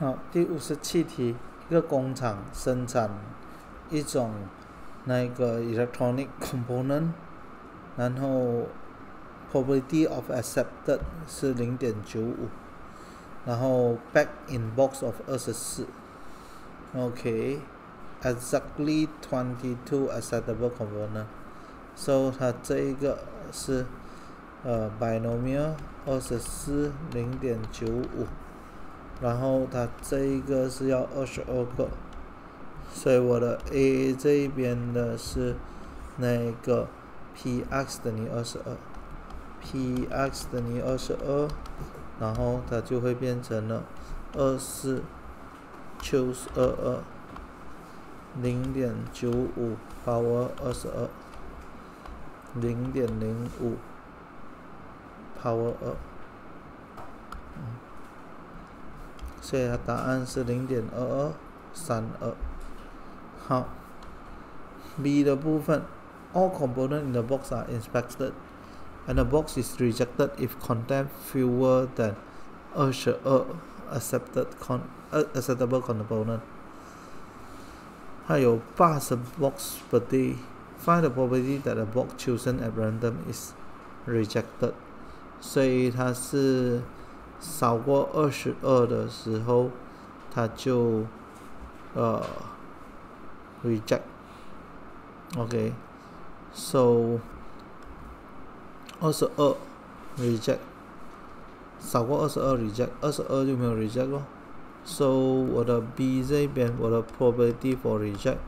好，第五十七题，一个工厂生产一种那个 electronic component，然后 probability of accepted 是零点九五，然后 back in box of 二十四，OK，exactly twenty two acceptable component。So 它这一个是呃 binomial 二十四零点九五。然后它这一个是要二十二个，所以我的 A 这一边的是那个 P(x) 等于二十二，P(x) 等于二十二，然后它就会变成了二四 choose 二二。零点九五 power 二十二。零点零五 power 二。所 以它答案是零点二二三二。好，B 的部分，all components in the box are inspected, and the box is rejected if contain fewer than 二十二 accepted con acceptable component。还有八十 box per day。Find the probability that a box chosen at random is rejected。所以它是。 少过二十二的时候，它就呃 reject。OK，so 二十二 reject，少过二十二 reject，二十二就没有 reject 咯。So 我的 B 这边我的 probability for reject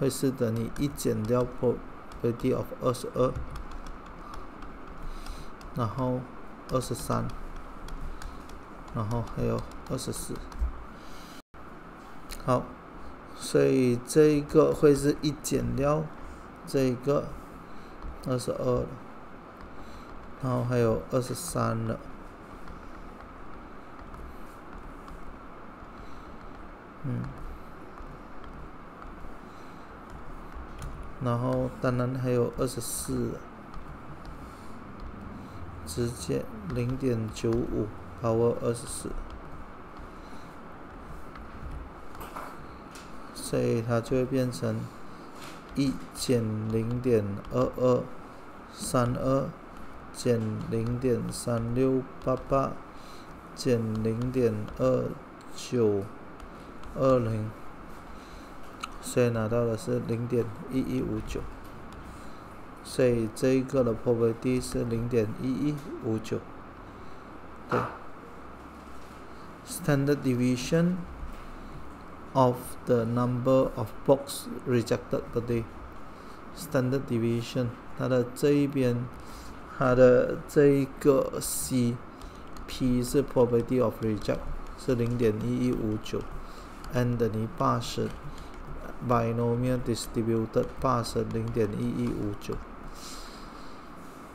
会是等于一减掉 probability of 二十二，然后二十三。然后还有二十四，好，所以这一个会是一减掉这一个二十二了，然后还有二十三了，嗯，然后当然还有二十四，直接零点九五。Power 二十四，所以它就会变成一减零点二二三二减零点三六八八减零点二九二零，所以拿到的是零点一一五九，所以这一个的 probability 是零点一一五九，对。standard deviation of the number of box rejected per day standard deviation 它的这一边它的这一个 C P 是 probability of reject 是零点一一五九 N 等于八十 binomial distributed 八十零点一一五九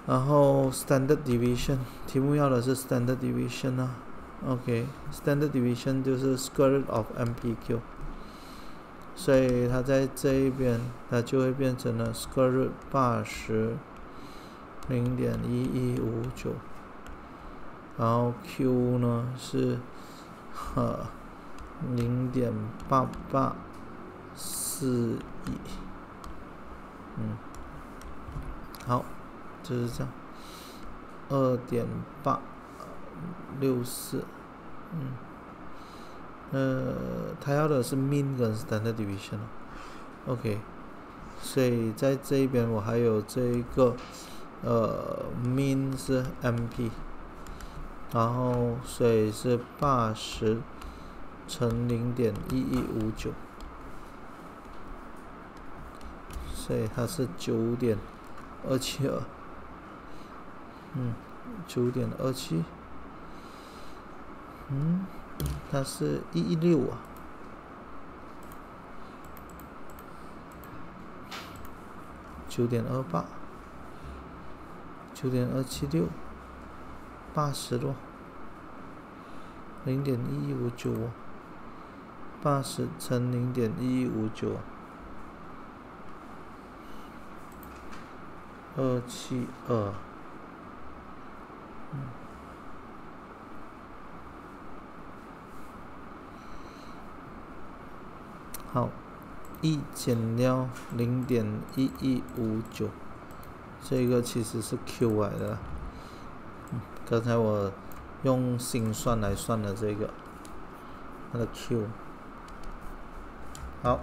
然后 standard deviation 题目要的是 standard deviation 啊 OK，standard deviation 就是 square root of MPQ，所以它在这一边，它就会变成了 square root 八十零点一一五九，然后 Q 呢是呃零点八八四一，嗯，好，就是这样，二点八。六四，嗯，呃，他要的是 mean 跟 standard deviation，OK，所以在这边我还有这一个，呃，mean 是 MP，然后所以是八十乘零点一一五九，所以它是九点二七二，嗯，九点二七。嗯，它是一一六啊，九点二八，九点二七六，八十多，零点一一五九。哦，八十乘零点一一五九，二七二，嗯。好，一减掉零点一一五九，这个其实是 Q 来的。刚才我用心算来算的这个，它的 Q。好。